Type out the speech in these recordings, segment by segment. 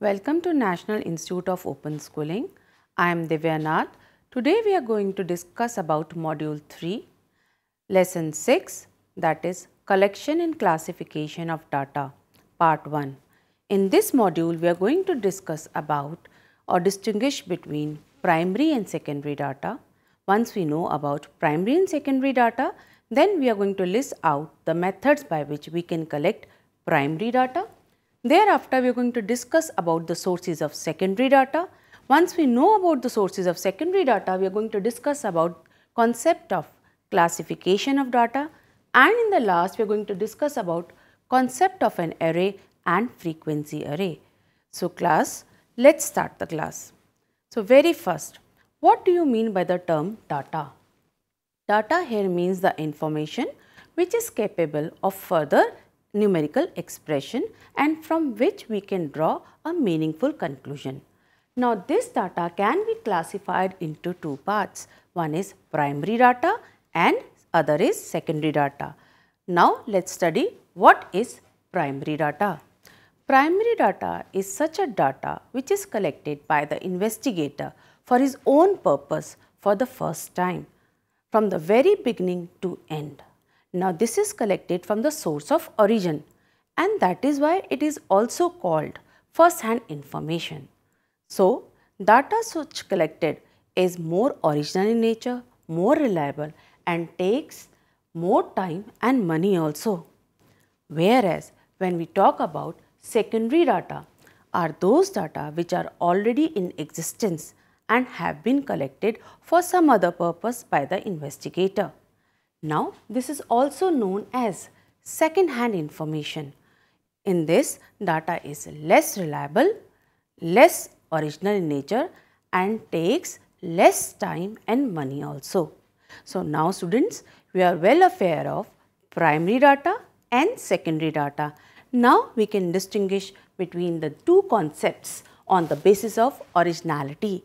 Welcome to National Institute of Open Schooling. I am Divya Nath. Today we are going to discuss about module 3, lesson 6 that is collection and classification of data part 1. In this module we are going to discuss about or distinguish between primary and secondary data. Once we know about primary and secondary data, then we are going to list out the methods by which we can collect primary data. Thereafter, we are going to discuss about the sources of secondary data. Once we know about the sources of secondary data, we are going to discuss about concept of classification of data and in the last we are going to discuss about concept of an array and frequency array. So, class, let us start the class. So, very first, what do you mean by the term data? Data here means the information which is capable of further numerical expression and from which we can draw a meaningful conclusion. Now, this data can be classified into two parts. One is primary data and other is secondary data. Now, let us study what is primary data. Primary data is such a data which is collected by the investigator for his own purpose for the first time from the very beginning to end. Now this is collected from the source of origin and that is why it is also called first hand information. So data such collected is more original in nature, more reliable and takes more time and money also. Whereas when we talk about secondary data are those data which are already in existence and have been collected for some other purpose by the investigator. Now, this is also known as second hand information. In this, data is less reliable, less original in nature and takes less time and money also. So, now students, we are well aware of primary data and secondary data. Now, we can distinguish between the two concepts on the basis of originality.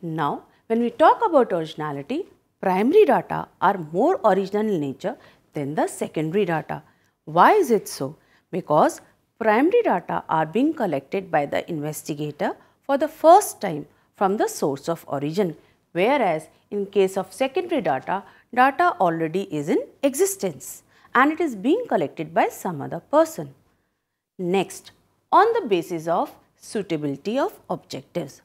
Now, when we talk about originality, primary data are more original in nature than the secondary data. Why is it so? Because primary data are being collected by the investigator for the first time from the source of origin, whereas in case of secondary data, data already is in existence and it is being collected by some other person. Next, on the basis of suitability of objectives.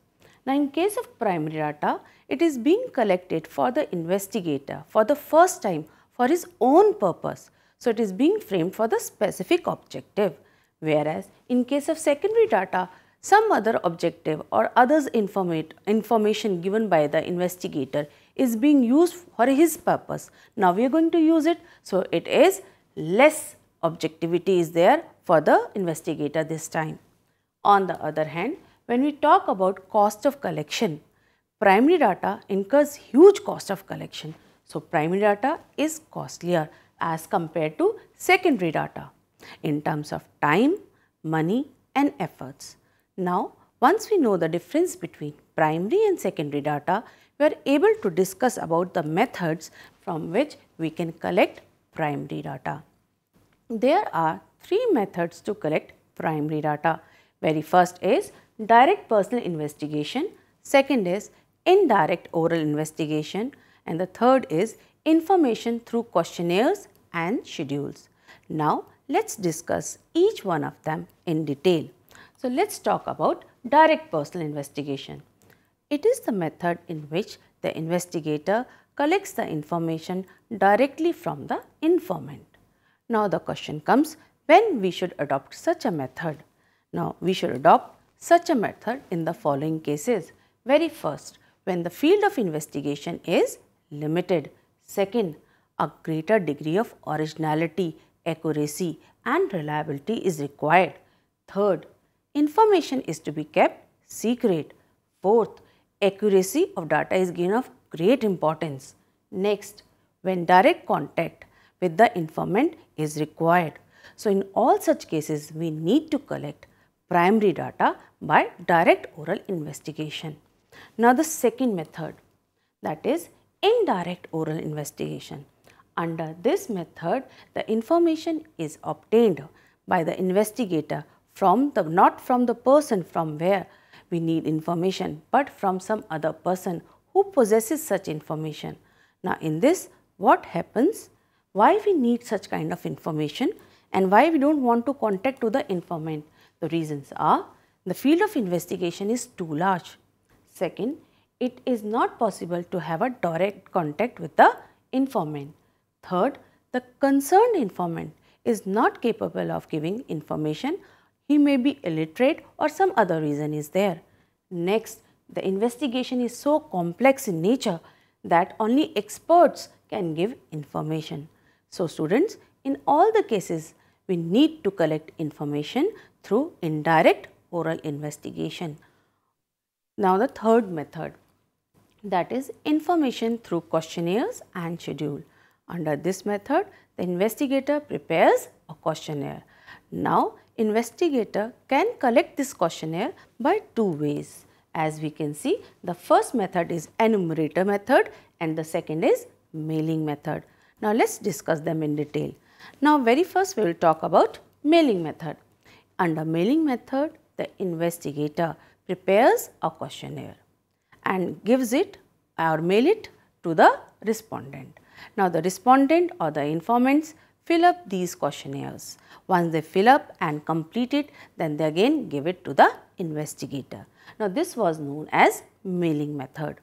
Now, in case of primary data, it is being collected for the investigator for the first time for his own purpose. So, it is being framed for the specific objective. Whereas, in case of secondary data, some other objective or others information given by the investigator is being used for his purpose. Now, we are going to use it. So, it is less objectivity is there for the investigator this time. On the other hand, when we talk about cost of collection, primary data incurs huge cost of collection. So, primary data is costlier as compared to secondary data in terms of time, money and efforts. Now, once we know the difference between primary and secondary data, we are able to discuss about the methods from which we can collect primary data. There are three methods to collect primary data. Very first is direct personal investigation, second is indirect oral investigation and the third is information through questionnaires and schedules. Now, let us discuss each one of them in detail. So, let us talk about direct personal investigation. It is the method in which the investigator collects the information directly from the informant. Now, the question comes when we should adopt such a method. Now, we should adopt such a method in the following cases. Very first, when the field of investigation is limited. Second, a greater degree of originality, accuracy and reliability is required. Third, information is to be kept secret. Fourth, accuracy of data is given of great importance. Next, when direct contact with the informant is required. So, in all such cases, we need to collect primary data by direct oral investigation. Now, the second method that is indirect oral investigation. Under this method, the information is obtained by the investigator from the not from the person from where we need information but from some other person who possesses such information. Now in this what happens why we need such kind of information and why we do not want to contact to the informant. The reasons are the field of investigation is too large. Second, it is not possible to have a direct contact with the informant. Third, the concerned informant is not capable of giving information. He may be illiterate or some other reason is there. Next, the investigation is so complex in nature that only experts can give information. So, students, in all the cases, we need to collect information through indirect oral investigation. Now, the third method that is information through questionnaires and schedule. Under this method, the investigator prepares a questionnaire. Now, investigator can collect this questionnaire by two ways. As we can see, the first method is enumerator method and the second is mailing method. Now, let us discuss them in detail. Now, very first we will talk about mailing method. Under mailing method, the investigator prepares a questionnaire and gives it or mail it to the respondent. Now, the respondent or the informants fill up these questionnaires. Once they fill up and complete it, then they again give it to the investigator. Now, this was known as mailing method.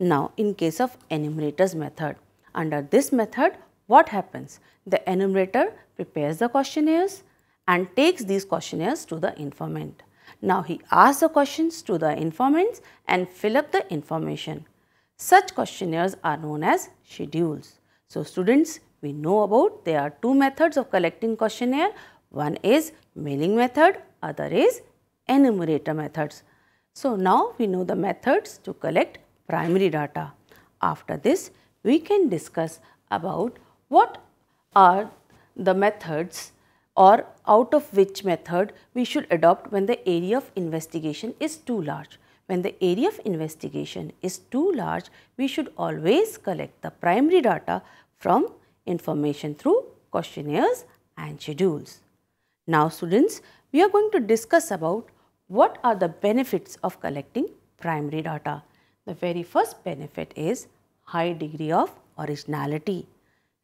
Now, in case of enumerators method, under this method, what happens? The enumerator prepares the questionnaires and takes these questionnaires to the informant. Now, he asks the questions to the informants and fill up the information. Such questionnaires are known as schedules. So, students we know about there are two methods of collecting questionnaire. One is mailing method, other is enumerator methods. So, now we know the methods to collect primary data. After this, we can discuss about what are the methods or out of which method we should adopt when the area of investigation is too large. When the area of investigation is too large, we should always collect the primary data from information through questionnaires and schedules. Now students, we are going to discuss about what are the benefits of collecting primary data. The very first benefit is high degree of originality.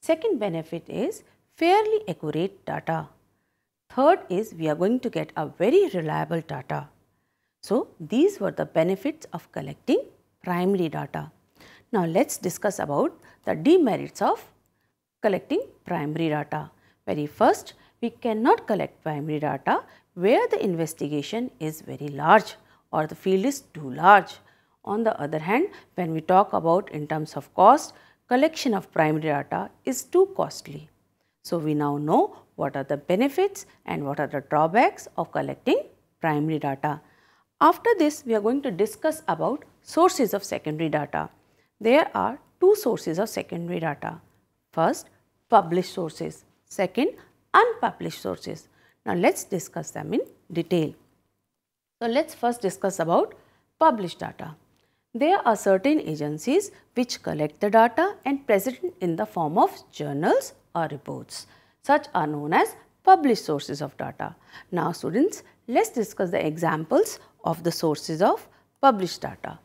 Second benefit is fairly accurate data. Third is we are going to get a very reliable data. So, these were the benefits of collecting primary data. Now, let us discuss about the demerits of collecting primary data. Very first, we cannot collect primary data where the investigation is very large or the field is too large. On the other hand, when we talk about in terms of cost, collection of primary data is too costly. So, we now know what are the benefits and what are the drawbacks of collecting primary data. After this, we are going to discuss about sources of secondary data. There are two sources of secondary data. First, published sources. Second, unpublished sources. Now, let us discuss them in detail. So, let us first discuss about published data. There are certain agencies which collect the data and present in the form of journals or reports. Such are known as published sources of data. Now, students, let us discuss the examples of the sources of published data.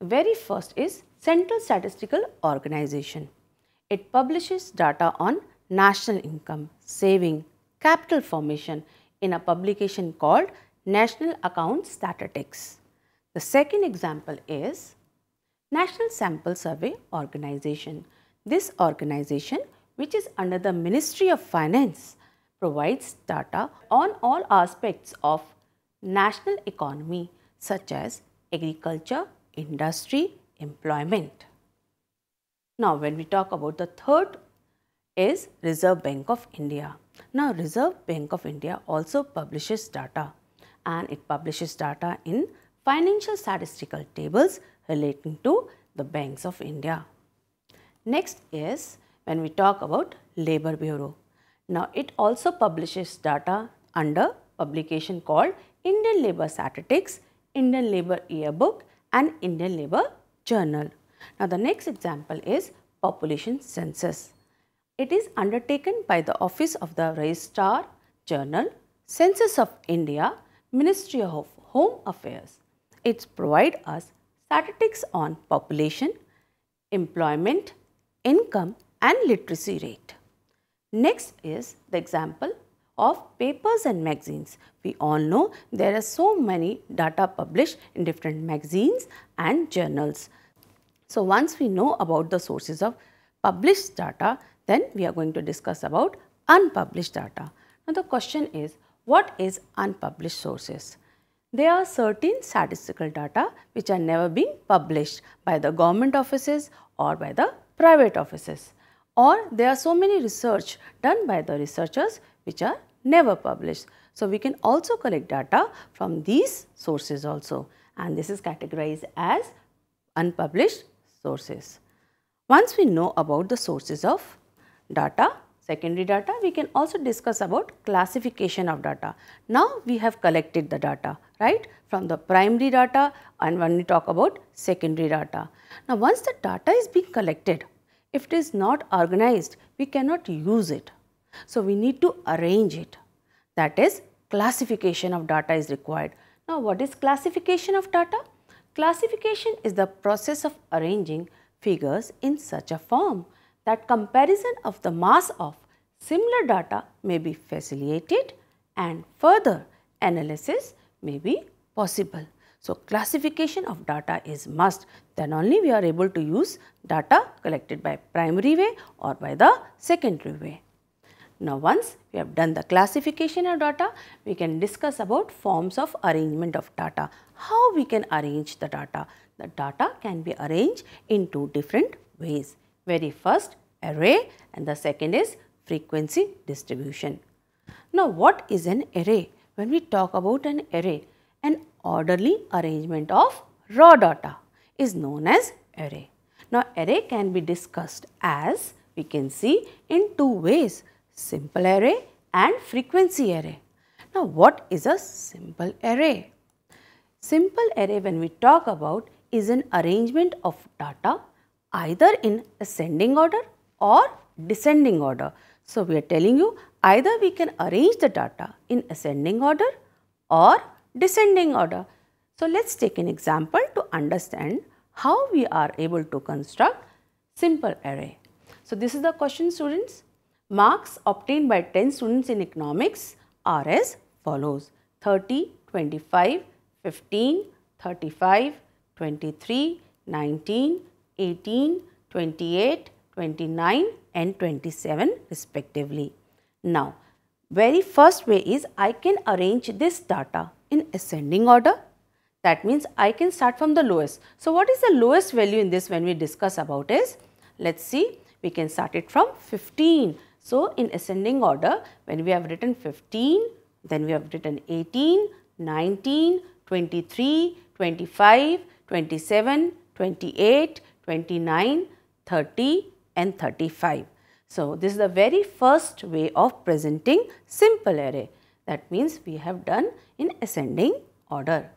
Very first is Central Statistical Organization. It publishes data on national income, saving, capital formation in a publication called National Account Statistics. The second example is National Sample Survey Organization. This organization which is under the Ministry of Finance provides data on all aspects of national economy such as agriculture, industry, employment. Now, when we talk about the third is Reserve Bank of India. Now, Reserve Bank of India also publishes data and it publishes data in financial statistical tables relating to the banks of India. Next is when we talk about Labour Bureau. Now, it also publishes data under publication called Indian Labour Statistics, Indian Labour Yearbook and Indian Labour Journal. Now, the next example is population census. It is undertaken by the office of the Registrar General Census of India, Ministry of Home Affairs. It provides us statistics on population, employment, income and literacy rate. Next is the example of papers and magazines. We all know there are so many data published in different magazines and journals. So, once we know about the sources of published data, then we are going to discuss about unpublished data. Now, the question is what is unpublished sources? There are certain statistical data which are never being published by the government offices or by the private offices or there are so many research done by the researchers which are never published. So, we can also collect data from these sources also and this is categorized as unpublished sources. Once we know about the sources of data, secondary data, we can also discuss about classification of data. Now, we have collected the data, right, from the primary data and when we talk about secondary data. Now, once the data is being collected, if it is not organized, we cannot use it. So, we need to arrange it. That is, classification of data is required. Now, what is classification of data? Classification is the process of arranging figures in such a form that comparison of the mass of similar data may be facilitated and further analysis may be possible. So, classification of data is must then only we are able to use data collected by primary way or by the secondary way. Now, once we have done the classification of data, we can discuss about forms of arrangement of data. How we can arrange the data? The data can be arranged in two different ways. Very first array and the second is frequency distribution. Now, what is an array? When we talk about an array, an orderly arrangement of raw data is known as array. Now, array can be discussed as we can see in two ways simple array and frequency array. Now, what is a simple array? Simple array when we talk about is an arrangement of data either in ascending order or descending order. So, we are telling you either we can arrange the data in ascending order or descending order. So, let us take an example to understand how we are able to construct simple array. So, this is the question students. Marks obtained by 10 students in economics are as follows 30, 25, 15, 35, 23, 19, 18, 28, 29 and 27 respectively. Now, very first way is I can arrange this data in ascending order. That means I can start from the lowest. So, what is the lowest value in this when we discuss about is? Let us see, we can start it from 15. So, in ascending order, when we have written 15, then we have written 18, 19, 23, 25, 27, 28, 29, 30 and 35. So, this is the very first way of presenting simple array. That means we have done in ascending order.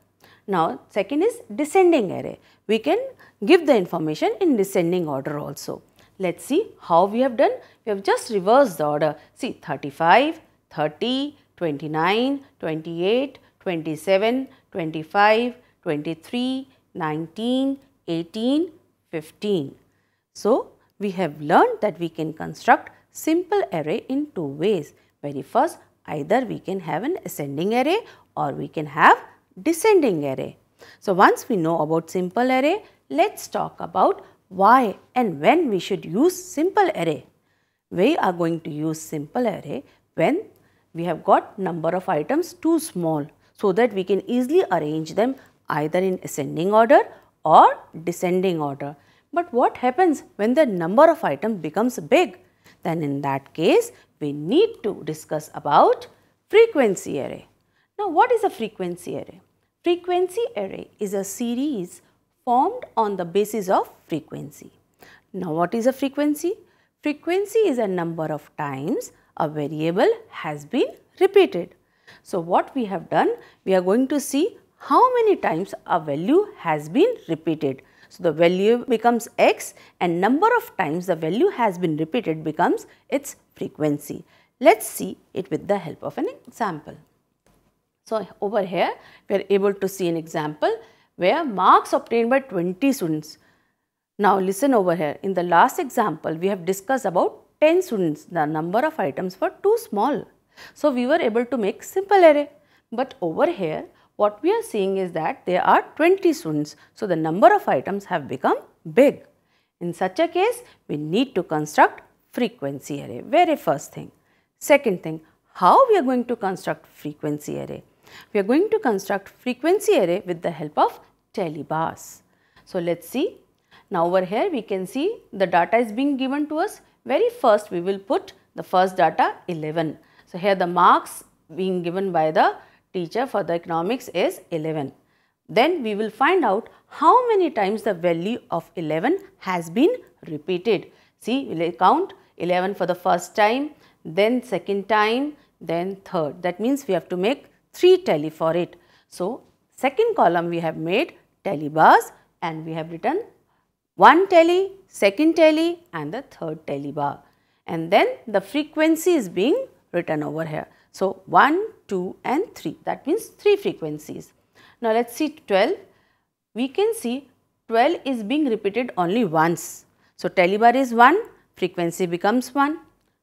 Now, second is descending array. We can give the information in descending order also. Let us see how we have done. We have just reversed the order. See 35, 30, 29, 28, 27, 25, 23, 19, 18, 15. So, we have learned that we can construct simple array in two ways. Very first, either we can have an ascending array or we can have descending array. So, once we know about simple array, let us talk about why and when we should use simple array. We are going to use simple array when we have got number of items too small so that we can easily arrange them either in ascending order or descending order. But what happens when the number of items becomes big? Then in that case, we need to discuss about frequency array. Now, what is a frequency array? Frequency array is a series formed on the basis of frequency. Now, what is a frequency? Frequency is a number of times a variable has been repeated. So, what we have done? We are going to see how many times a value has been repeated. So, the value becomes x and number of times the value has been repeated becomes its frequency. Let us see it with the help of an example. So, over here we are able to see an example where marks obtained by 20 students. Now, listen over here. In the last example, we have discussed about 10 students. The number of items were too small. So, we were able to make simple array. But over here, what we are seeing is that there are 20 students. So, the number of items have become big. In such a case, we need to construct frequency array, very first thing. Second thing, how we are going to construct frequency array? We are going to construct frequency array with the help of tally bars. So, let us see. Now, over here we can see the data is being given to us. Very first we will put the first data 11. So, here the marks being given by the teacher for the economics is 11. Then we will find out how many times the value of 11 has been repeated. See, we will count 11 for the first time, then second time, then third. That means we have to make 3 tally for it. So, second column we have made tally bars and we have written one tally, second tally and the third tally bar. And then the frequency is being written over here. So, 1, 2 and 3 that means 3 frequencies. Now, let us see 12. We can see 12 is being repeated only once. So, tally bar is 1, frequency becomes 1.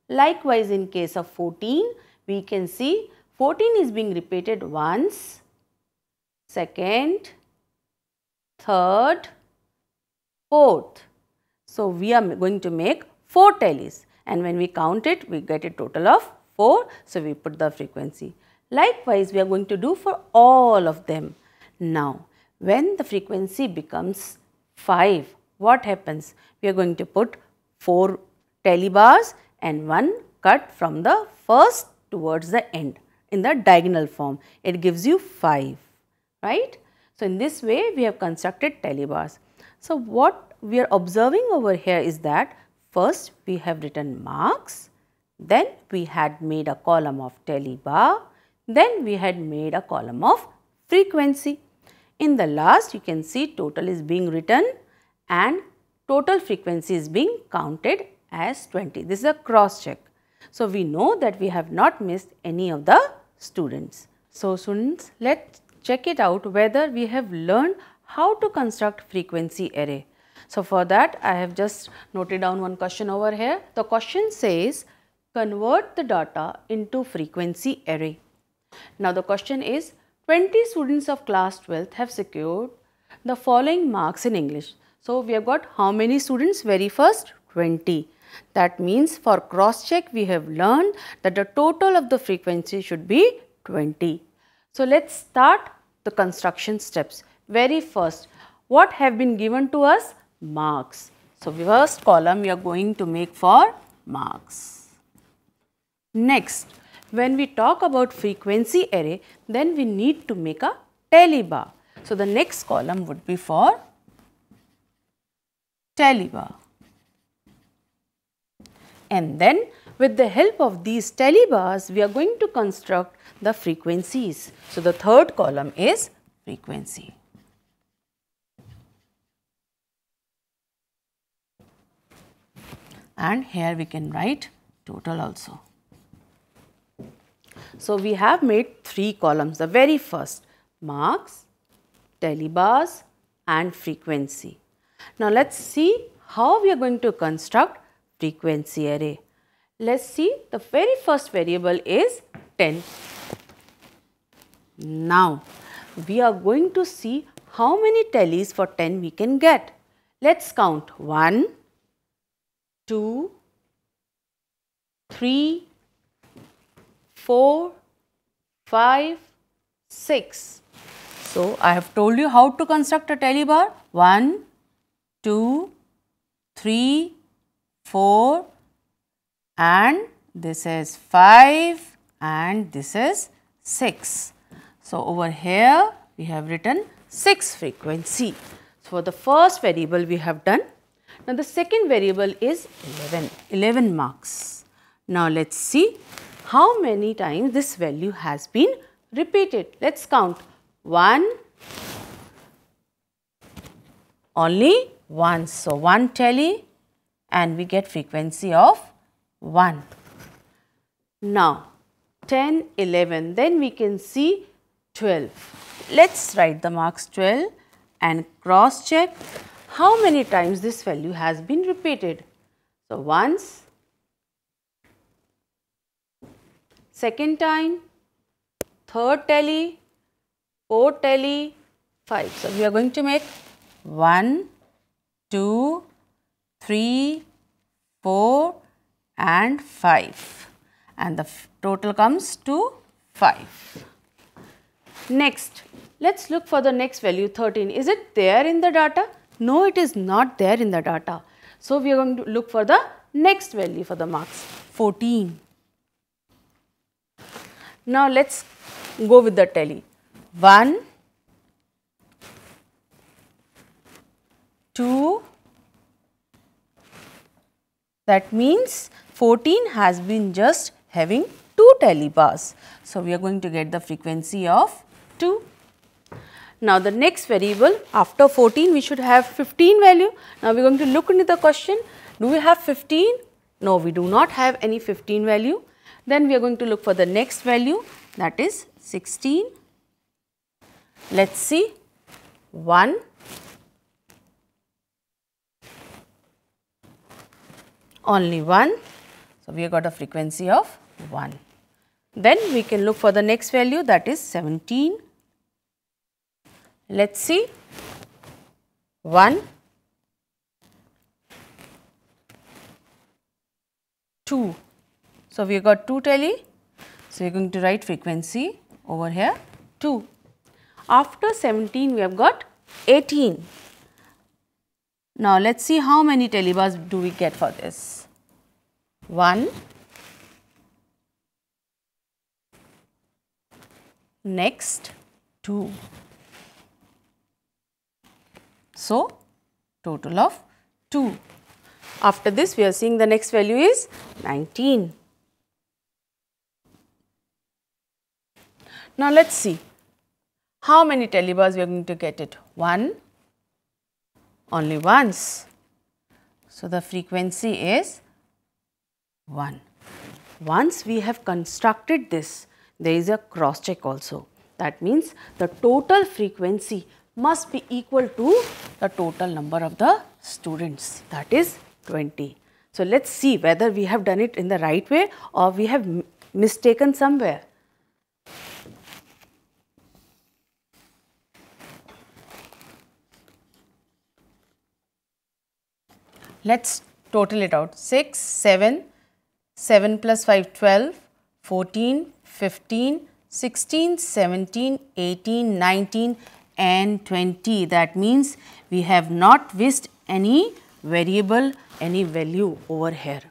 Likewise, in case of 14, we can see 14 is being repeated once, second, third, fourth. So, we are going to make 4 tallies and when we count it, we get a total of 4. So, we put the frequency. Likewise, we are going to do for all of them. Now, when the frequency becomes 5, what happens? We are going to put 4 tally bars and 1 cut from the first towards the end in the diagonal form. It gives you 5, right? So, in this way we have constructed tally bars. So, what we are observing over here is that first we have written marks, then we had made a column of tally bar, then we had made a column of frequency. In the last you can see total is being written and total frequency is being counted as 20. This is a cross check. So, we know that we have not missed any of the students. So, students let us check it out whether we have learned how to construct frequency array. So, for that I have just noted down one question over here. The question says convert the data into frequency array. Now, the question is 20 students of class 12th have secured the following marks in English. So, we have got how many students? Very first 20. That means for cross check we have learned that the total of the frequency should be 20. So let's start the construction steps. Very first, what have been given to us? Marks. So first column we are going to make for marks. Next, when we talk about frequency array, then we need to make a tally bar. So the next column would be for tally bar and then with the help of these tally bars we are going to construct the frequencies. So, the third column is frequency. And here we can write total also. So, we have made three columns. The very first marks, tally bars and frequency. Now, let us see how we are going to construct frequency array. Let us see the very first variable is 10. Now, we are going to see how many tallies for 10 we can get. Let us count 1, 2, 3, 4, 5, 6. So, I have told you how to construct a tally bar. 1, 2, 3, 4 and this is 5 and this is 6. So, over here we have written 6 frequency. So, for the first variable we have done. Now, the second variable is 11, 11 marks. Now, let us see how many times this value has been repeated. Let us count 1, only once. So, 1 tally and we get frequency of 1. Now 10, 11 then we can see 12. Let's write the marks 12 and cross check how many times this value has been repeated. So, once, second time, third tally, fourth tally, 5. So, we are going to make 1, 2, 3, 4 and 5 and the total comes to 5. Next, let us look for the next value 13. Is it there in the data? No, it is not there in the data. So, we are going to look for the next value for the marks 14. Now, let us go with the tally 1, 2, that means 14 has been just having 2 tally bars. So, we are going to get the frequency of 2. Now, the next variable after 14 we should have 15 value. Now, we are going to look into the question do we have 15? No, we do not have any 15 value. Then we are going to look for the next value that is 16. Let us see 1, only 1. So, we have got a frequency of 1. Then we can look for the next value that is 17. Let us see 1, 2. So, we have got 2 tally. So, we are going to write frequency over here 2. After 17 we have got 18. Now, let us see how many tally bars do we get for this. 1, next 2. So, total of 2. After this we are seeing the next value is 19. Now, let us see how many tally bars we are going to get it. 1, only once. So, the frequency is 1. Once we have constructed this, there is a cross check also. That means the total frequency must be equal to the total number of the students that is 20. So, let us see whether we have done it in the right way or we have mistaken somewhere. Let us total it out 6, 7, 7 plus 5, 12, 14, 15, 16, 17, 18, 19 and 20. That means we have not missed any variable, any value over here.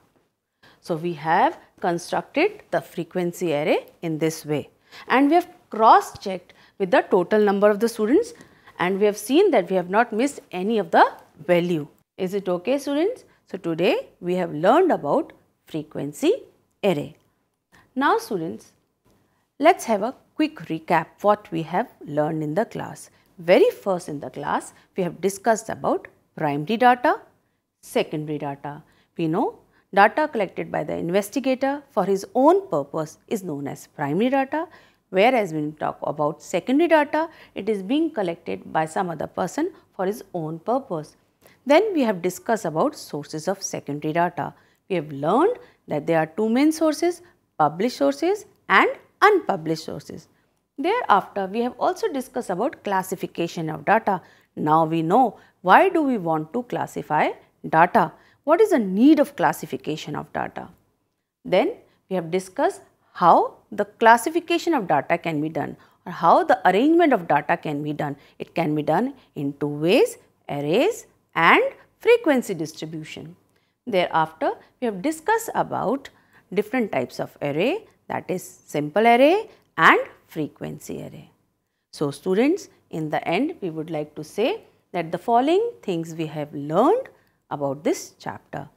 So, we have constructed the frequency array in this way and we have cross checked with the total number of the students and we have seen that we have not missed any of the value. Is it okay students? So, today we have learned about frequency array. Now students, let us have a quick recap what we have learned in the class. Very first in the class, we have discussed about primary data, secondary data. We know data collected by the investigator for his own purpose is known as primary data, whereas when we talk about secondary data, it is being collected by some other person for his own purpose. Then we have discussed about sources of secondary data. We have learned that there are two main sources, published sources and unpublished sources. Thereafter, we have also discussed about classification of data. Now we know why do we want to classify data? What is the need of classification of data? Then we have discussed how the classification of data can be done or how the arrangement of data can be done. It can be done in two ways, arrays and frequency distribution. Thereafter, we have discussed about different types of array that is simple array and frequency array. So, students in the end we would like to say that the following things we have learned about this chapter.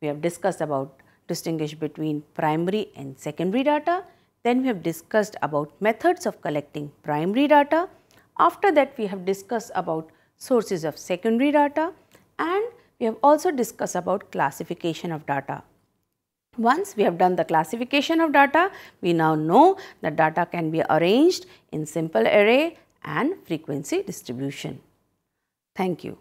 We have discussed about distinguish between primary and secondary data. Then we have discussed about methods of collecting primary data. After that we have discussed about sources of secondary data and we have also discussed about classification of data. Once we have done the classification of data, we now know that data can be arranged in simple array and frequency distribution. Thank you.